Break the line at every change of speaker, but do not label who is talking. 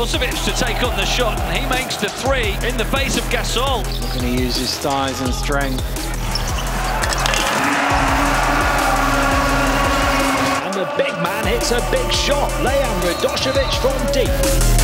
Kosovic to take on the shot, and he makes the three in the face of Gasol.
Looking to use his size and strength.
And the big man hits a big shot. Leon Radosevic from deep.